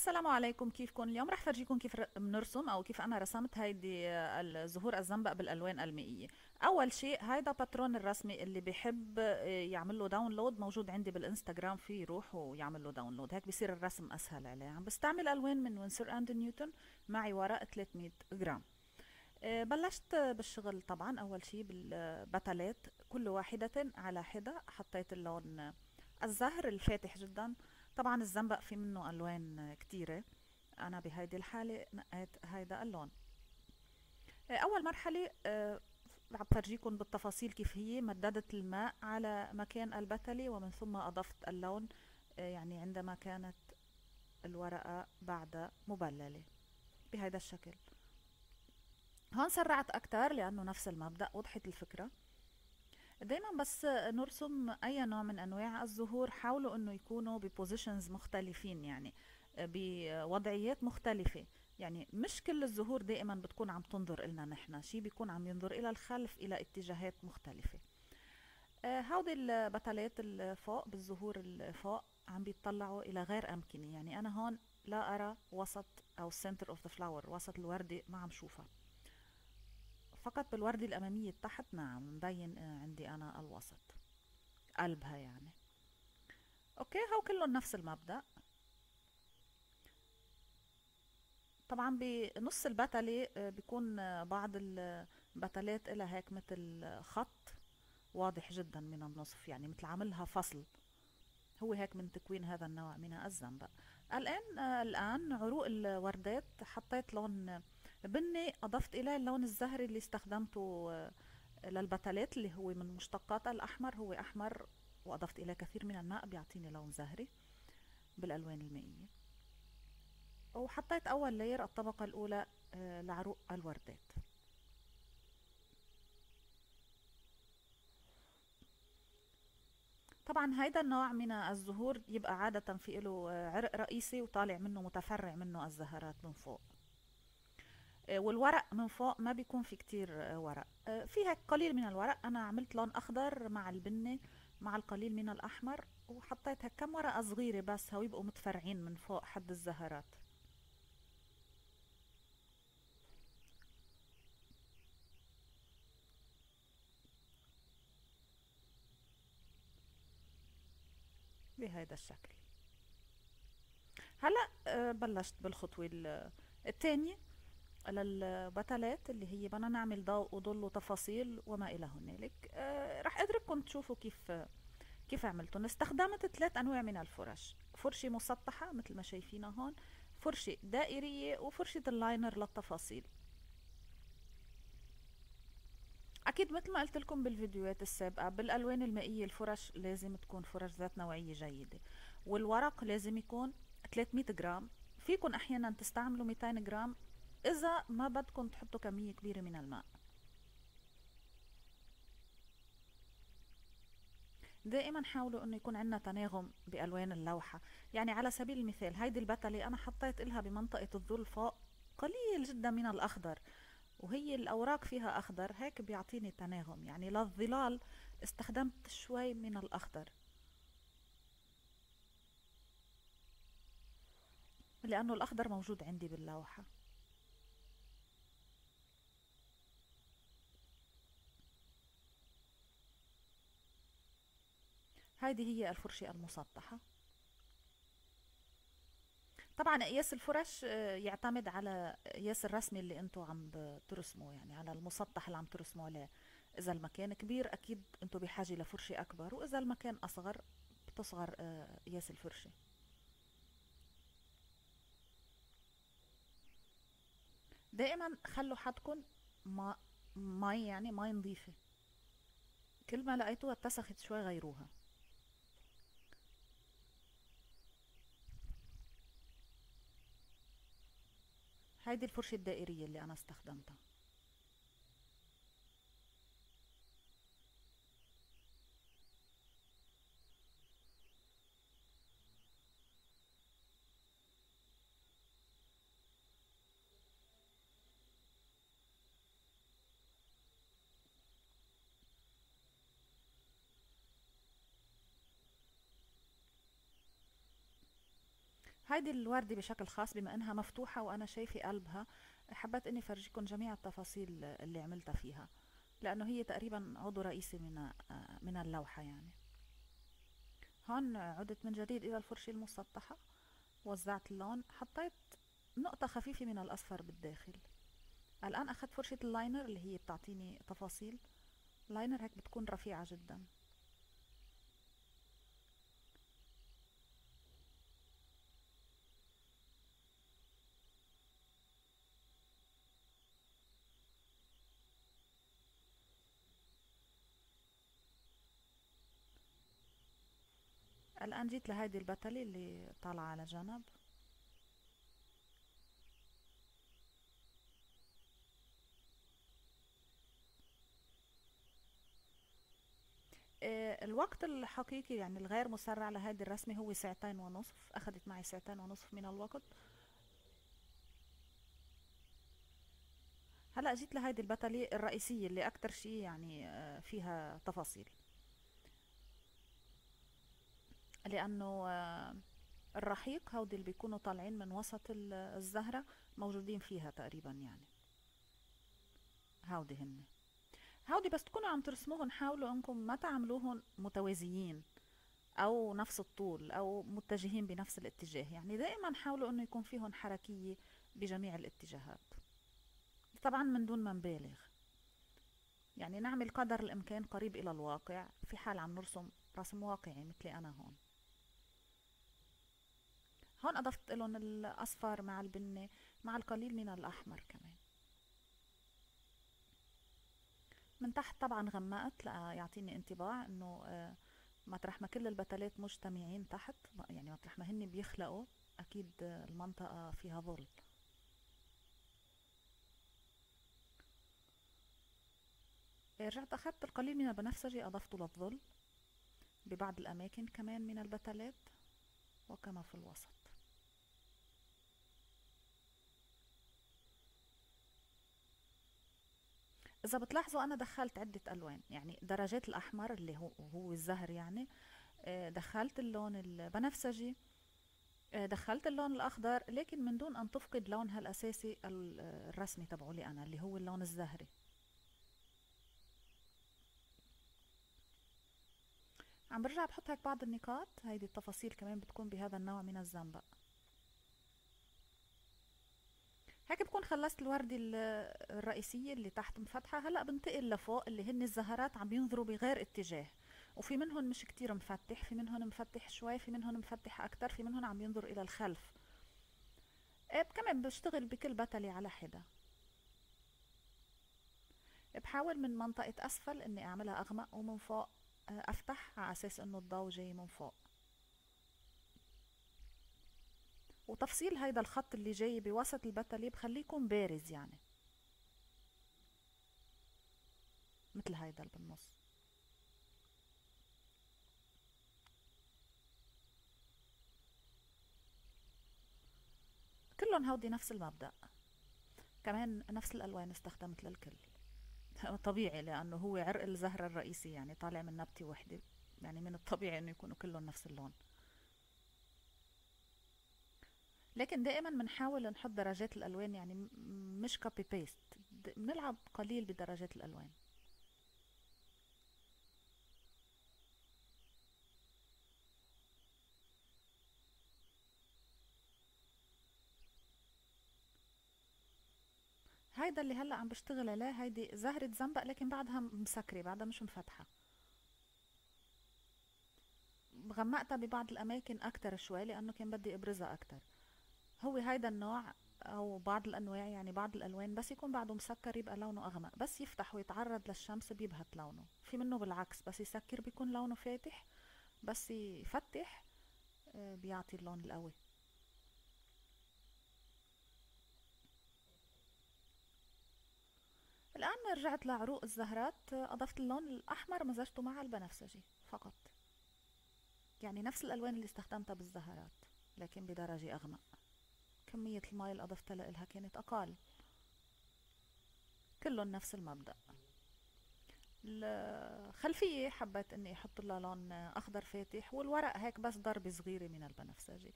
السلام عليكم. كيفكم اليوم؟ رح فرجيكم كيف بنرسم أو كيف أنا رسمت هيدي آه، الزهور الزنبق بالألوان المائية. أول شيء هيدا patron الرسمي اللي بيحب آه، يعمل له download موجود عندي بالإنستغرام فيه يروح ويعمل له download هيك بصير الرسم أسهل عليه. عم بستعمل ألوان من Winsor and Newton معي ورق 300 جرام. آه، بلشت بالشغل طبعا. أول شيء بالبتلات كل واحدة على حدة حطيت اللون الزهر الفاتح جدا. طبعا الزنبق في منه ألوان كتيرة. أنا بهيدي الحالة نقيت هيدا اللون. آه، أول مرحلة آه، عم فرجيكم بالتفاصيل كيف هي. مددت الماء على مكان البتلة ومن ثم أضفت اللون آه، يعني عندما كانت الورقة بعد مبللة. بهيدا الشكل. هون سرعت أكتر لأنه نفس المبدأ وضحت الفكرة. دايما بس نرسم أي نوع من أنواع الزهور حاولوا إنه يكونوا ببوزيشنز مختلفين يعني بوضعيات مختلفة. يعني مش كل الزهور دائما بتكون عم تنظر إلنا نحن شي بيكون عم ينظر إلى الخلف إلى اتجاهات مختلفة. آه، هودي البتلات الفوق بالزهور الفوق عم بيطلعوا إلى غير أمكنة. يعني أنا هون لا أرى وسط أو center of the flower وسط الوردة ما عم شوفها. فقط بالوردة الأمامية تحت نعم مبين آه، عندي أنا الوسط. قلبها يعني. أوكي هو كلهم نفس المبدأ. طبعا بنص البتلة آه، بيكون آه، بعض البتلات إلها هيك مثل خط واضح جدا من النصف يعني مثل عاملها فصل. هو هيك من تكوين هذا النوع من الزنبق الآن الآن عروق الوردات حطيت لون بني أضفت إليه اللون الزهري اللي استخدمته آه، للبتلات اللي هو من مشتقات الأحمر. هو أحمر وأضفت إليه كثير من الماء بيعطيني لون زهري بالألوان المائية. وحطيت أول لاير الطبقة الأولى آه، لعروق الوردات. طبعا هيدا النوع من الزهور يبقى عادة في له آه، عرق رئيسي وطالع منه متفرع منه الزهرات من فوق. والورق من فوق ما بيكون في كتير آه، ورق. آه، في هيك قليل من الورق. أنا عملت لون أخضر مع البني مع القليل من الأحمر وحطيت هيك كم ورقة صغيرة بس هو يبقوا متفرعين من فوق حد الزهرات. بهذا الشكل. هلا آه، بلشت بالخطوة ال- الثانية. للبتلات اللي هي بدنا نعمل ضوء وظل وتفاصيل وما إلى هنالك. آه، رح أترككم تشوفوا كيف كيف عملتهم استخدمت ثلاث أنواع من الفرش. فرشة مسطحة مثل ما شايفينها هون فرشة دائرية وفرشة اللاينر للتفاصيل. أكيد مثل ما قلت لكم بالفيديوهات السابقة بالألوان المائية الفرش لازم تكون فرش ذات نوعية جيدة. والورق لازم يكون 300 جرام. فيكن أحيانا تستعملوا 200 جرام إذا ما بدكم تحطوا كمية كبيرة من الماء. دائما حاولوا إنه يكون عندنا تناغم بألوان اللوحة. يعني على سبيل المثال هيدي البتلة أنا حطيت إلها بمنطقة الظل فوق قليل جدا من الأخضر وهي الأوراق فيها أخضر هيك بيعطيني تناغم. يعني للظلال استخدمت شوي من الأخضر. لأنه الأخضر موجود عندي باللوحة. هذه هي الفرشة المسطحة. طبعا قياس الفرش آه، يعتمد على قياس الرسمة اللي انتو عم ترسموا يعني على المسطح اللي عم ترسموا عليه إذا المكان كبير أكيد انتو بحاجة لفرشة أكبر وإذا المكان أصغر بتصغر آه، قياس الفرشة دائما خلوا حدكم ما مي يعني مي نظيفة. كل ما لقيتوها اتسخت شوي غيروها. هيدي الفرشة الدائرية اللي أنا استخدمتها. هيدي الوردة بشكل خاص بما إنها مفتوحة وأنا شايفة قلبها حبيت إني فرجيكم جميع التفاصيل اللي عملتها فيها لأنه هي تقريبا عضو رئيسي من من اللوحة يعني. هون عدت من جديد إلى الفرشة المسطحة وزعت اللون حطيت نقطة خفيفة من الأصفر بالداخل. الآن أخذت فرشة ال liner اللي هي بتعطيني تفاصيل. liner هيك بتكون رفيعة جدا. الآن جيت لهيدي البتلة اللي طالعة على جنب. آه، الوقت الحقيقي يعني الغير مسرع لهيدي الرسمة هو ساعتين ونصف. أخذت معي ساعتين ونصف من الوقت. هلأ جيت لهيدي البتلة الرئيسية اللي أكتر شي يعني آه، فيها تفاصيل. لأنه آه، الرحيق هودي اللي بيكونوا طالعين من وسط الزهرة موجودين فيها تقريبا يعني. هودي هن. هودي بس تكونوا عم ترسموهم حاولوا إنكم ما تعملوهم متوازيين أو نفس الطول أو متجهين بنفس الاتجاه. يعني دائما حاولوا إنه يكون فيهم حركية بجميع الاتجاهات. طبعا من دون ما نبالغ. يعني نعمل قدر الإمكان قريب إلى الواقع. في حال عم نرسم رسم واقعي مثلي أنا هون. هون أضفت لهم الاصفر مع البني مع القليل من الأحمر كمان. من تحت طبعا غمقت ليعطيني انطباع إنه آه، مطرح ما كل البتلات مجتمعين تحت يعني مطرح ما هن بيخلقوا أكيد المنطقة فيها ظل. رجعت أخذت القليل من البنفسجي أضفته للظل ببعض الأماكن كمان من البتلات وكما في الوسط. إذا بتلاحظوا أنا دخلت عدة ألوان يعني درجات الأحمر اللي هو هو الزهر يعني آه، دخلت اللون البنفسجي آه، دخلت اللون الأخضر لكن من دون أن تفقد لونها الأساسي الرسمي تبعولي أنا اللي هو اللون الزهري. عم برجع بحط هيك بعض النقاط هيدي التفاصيل كمان بتكون بهذا النوع من الزنبق. هيك بكون خلصت الوردة الرئيسية اللي تحت مفتحة. هلأ بنتقل لفوق اللي هن الزهرات عم ينظروا بغير اتجاه. وفي منهم مش كتير مفتح في منهم مفتح شوي في منهم مفتح أكتر في منهم عم ينظر إلى الخلف. إيه، كمان بشتغل بكل بتلة على حدة. بحاول من منطقة أسفل إني أعملها أغمق ومن فوق آه، أفتح على أساس إنه الضوء جاي من فوق. وتفصيل هيدا الخط اللي جاي بوسط البتلي بخليه يكون بارز يعني. مثل هيدا اللي بالنص. كلهم هودي نفس المبدأ. كمان نفس الألوان استخدمت للكل. طبيعي لأنه هو عرق الزهرة الرئيسي يعني طالع من نبتة وحدة. يعني من الطبيعي إنه يكونوا كلهم نفس اللون. لكن دائما بنحاول نحط درجات الألوان يعني مش copy paste بنلعب قليل بدرجات الألوان. هيدا اللي هلأ عم بشتغل عليه هيدي زهرة زنبق لكن بعدها مسكرة بعدها مش مفتحة. غمقتها ببعض الأماكن أكتر شوي لأنه كان بدي أبرزها أكتر. هو هيدا النوع أو بعض الأنواع يعني بعض الألوان بس يكون بعده مسكر يبقى لونه أغمق بس يفتح ويتعرض للشمس بيبهت لونه. في منه بالعكس بس يسكر بيكون لونه فاتح بس يفتح آه، بيعطي اللون القوي. الآن رجعت لعروق الزهرات أضفت اللون الأحمر مزجته مع البنفسجي فقط. يعني نفس الألوان اللي استخدمتها بالزهرات لكن بدرجة أغمق. كمية الماء اللي أضفتها لها كانت أقل. كلهم نفس المبدأ. الخلفية حبيت إني أحط لها لون أخضر فاتح والورق هيك بس ضربة صغيرة من البنفسجي.